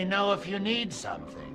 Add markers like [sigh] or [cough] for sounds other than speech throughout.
Me know if you need something.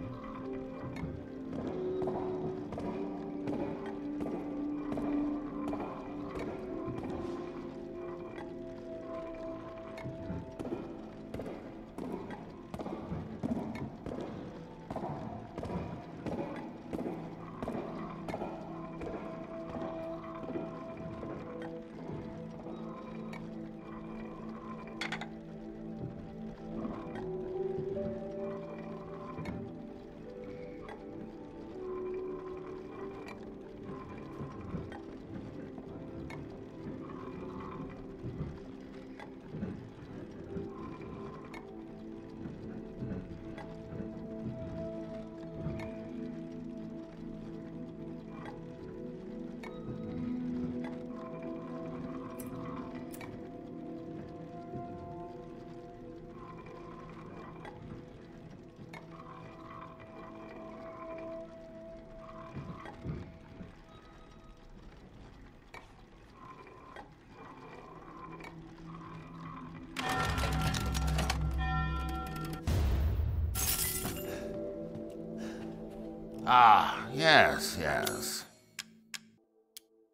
Ah, yes, yes.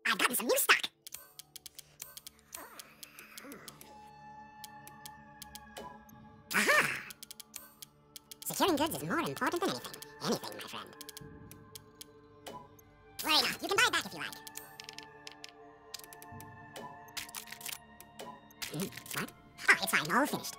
I've gotten some new stock. Aha! Securing goods is more important than anything. Anything, my friend. Worry not. You can buy it back if you like. Hmm, what? Oh, it's fine. All finished.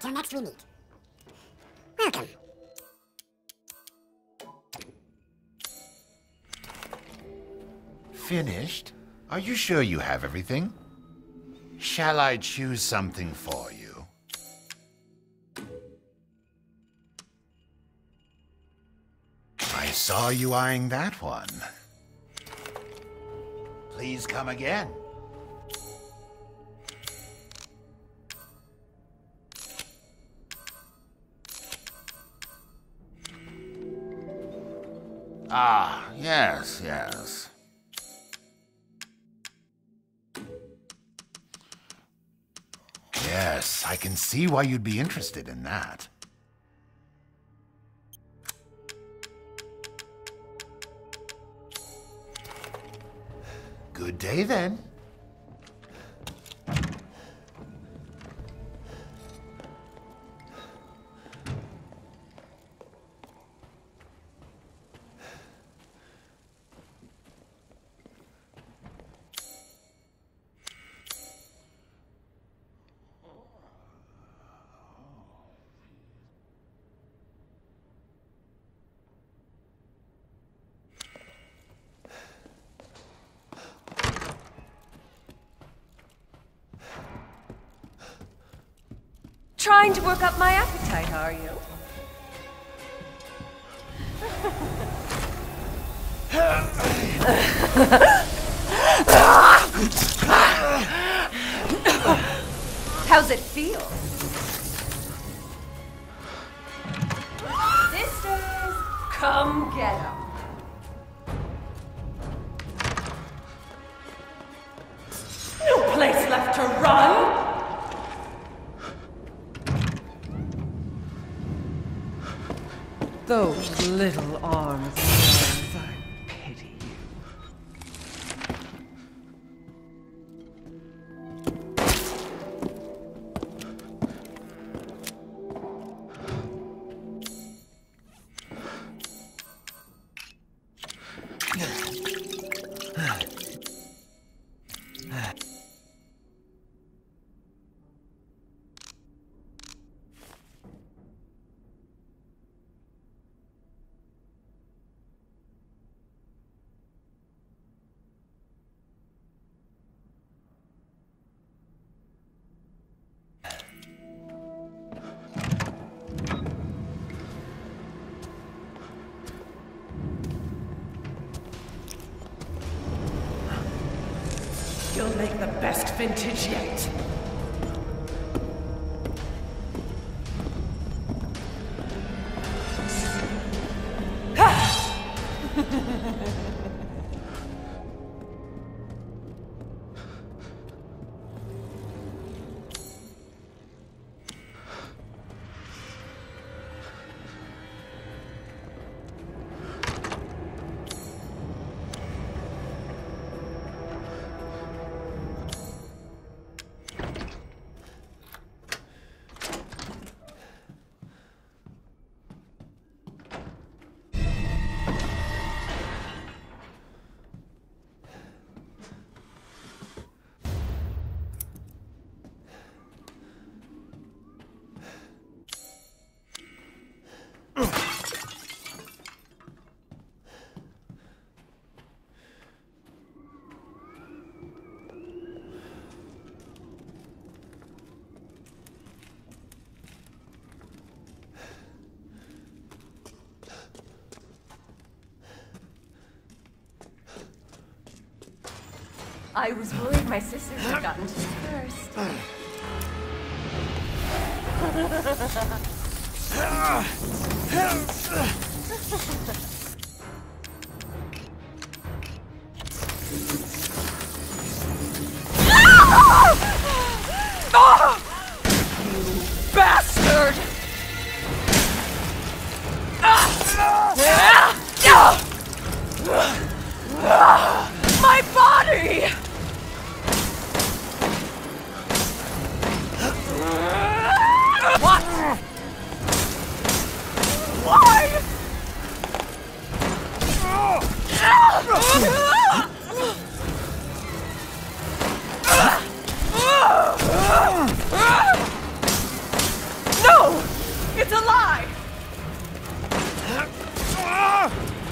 Till next we meet. Welcome. Finished? Are you sure you have everything? Shall I choose something for you? I saw you eyeing that one. Please come again. Ah, yes, yes. Yes, I can see why you'd be interested in that. Good day then. Trying to work up my appetite, are you? How's it feel? Sisters, come get 'em. No place left to run. Those little arms make the best vintage yet. I was worried my sisters had gotten to first. Bastard! [laughs] [laughs]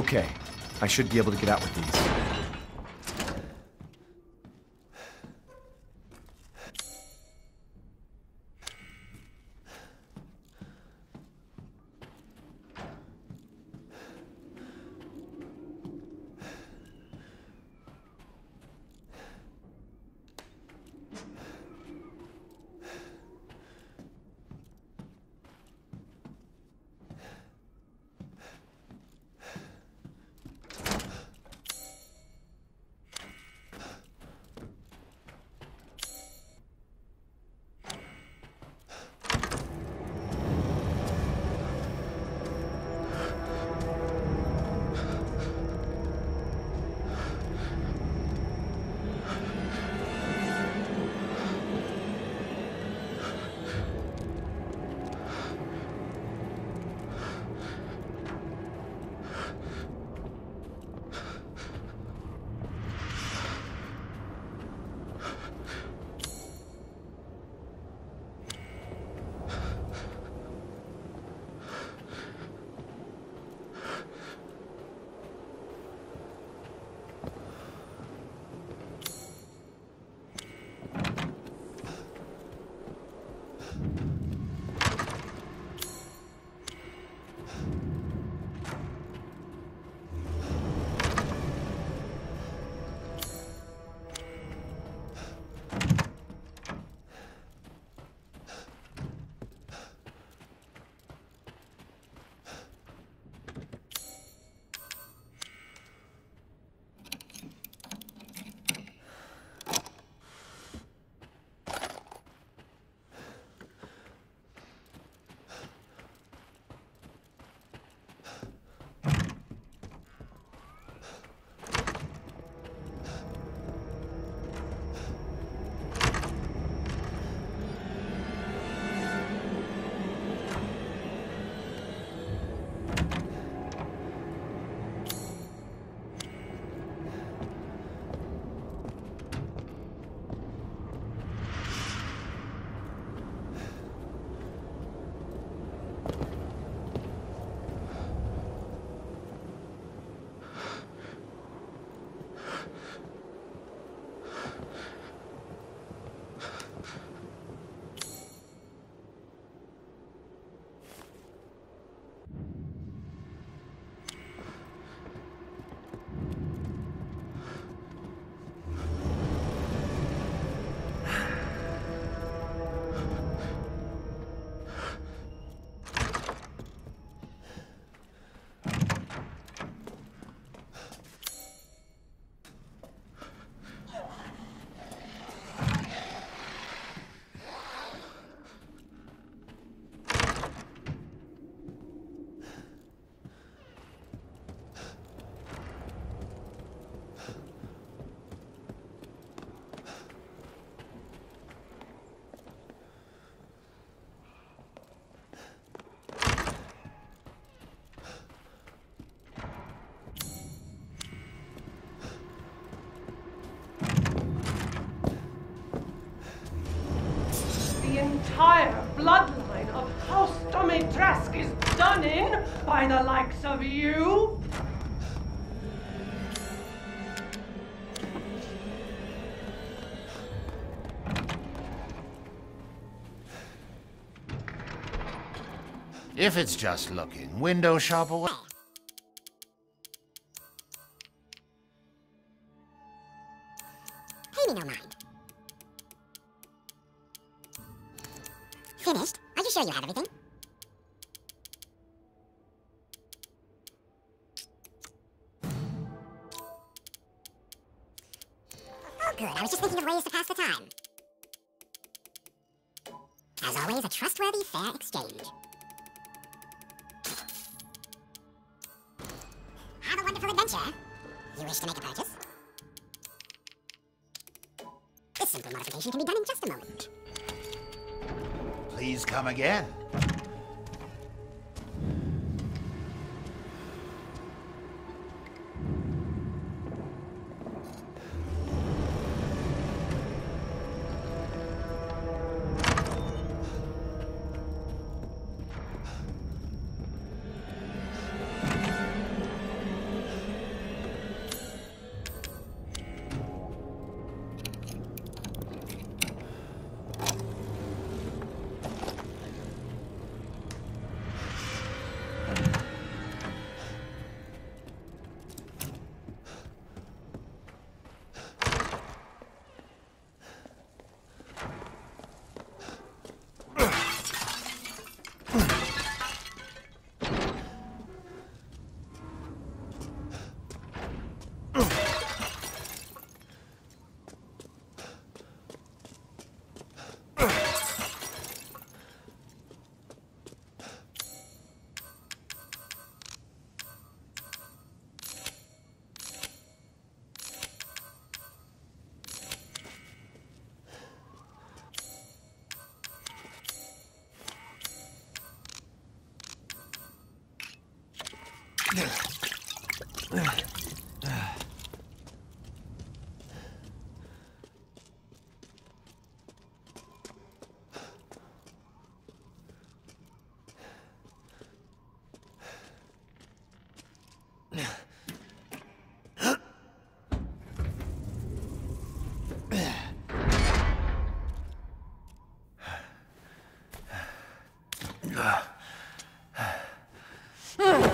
Okay, I should be able to get out with these. By the likes of you? If it's just looking, window shop away. Pay me no mind. Finished? Are you sure you have everything? Of ways to pass the time. As always, a trustworthy, fair exchange. Have a wonderful adventure. You wish to make a purchase? This simple modification can be done in just a moment. Please come again.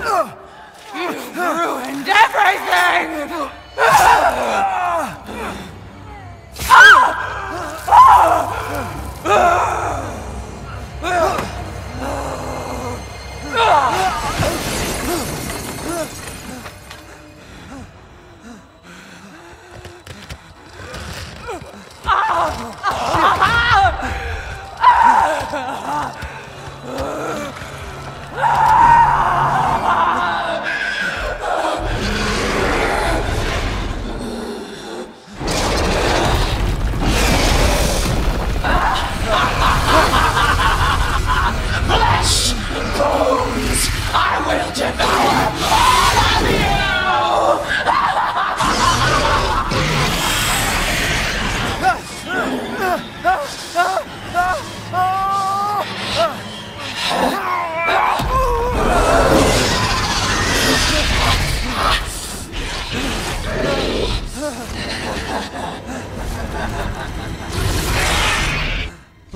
You've ruined everything!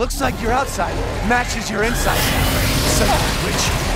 Looks like your outside matches your inside. Son a.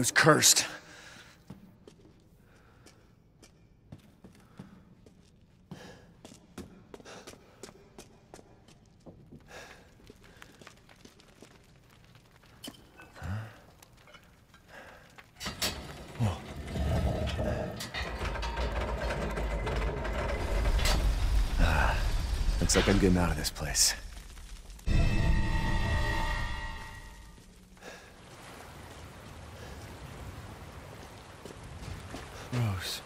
who's cursed. Looks like I'm getting out of this place. Rose.